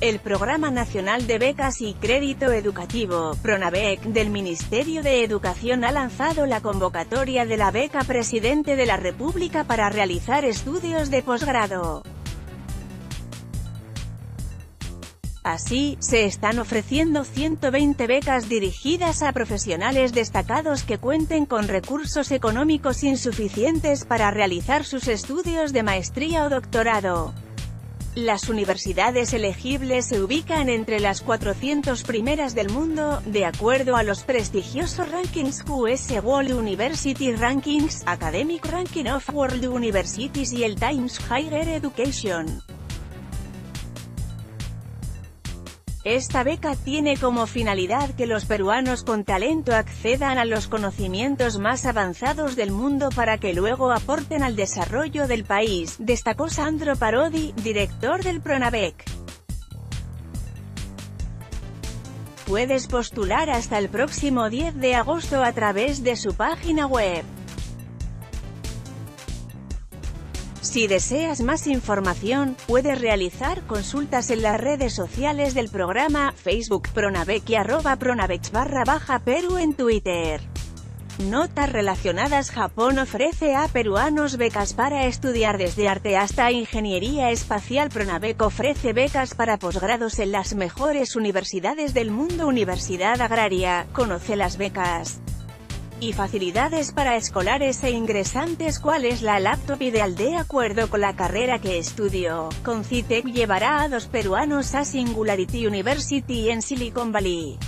El Programa Nacional de Becas y Crédito Educativo, PRONAVEC, del Ministerio de Educación ha lanzado la convocatoria de la beca Presidente de la República para realizar estudios de posgrado. Así, se están ofreciendo 120 becas dirigidas a profesionales destacados que cuenten con recursos económicos insuficientes para realizar sus estudios de maestría o doctorado. Las universidades elegibles se ubican entre las 400 primeras del mundo, de acuerdo a los prestigiosos rankings US World University Rankings, Academic Ranking of World Universities y el Times Higher Education. Esta beca tiene como finalidad que los peruanos con talento accedan a los conocimientos más avanzados del mundo para que luego aporten al desarrollo del país, destacó Sandro Parodi, director del Pronavec. Puedes postular hasta el próximo 10 de agosto a través de su página web. Si deseas más información, puedes realizar consultas en las redes sociales del programa, Facebook Pronavec y arroba Pronavec barra baja Perú en Twitter. Notas relacionadas Japón ofrece a peruanos becas para estudiar desde arte hasta ingeniería espacial. Pronavec ofrece becas para posgrados en las mejores universidades del mundo. Universidad Agraria, conoce las becas y facilidades para escolares e ingresantes ¿Cuál es la laptop ideal de acuerdo con la carrera que estudio? Concitec llevará a dos peruanos a Singularity University en Silicon Valley.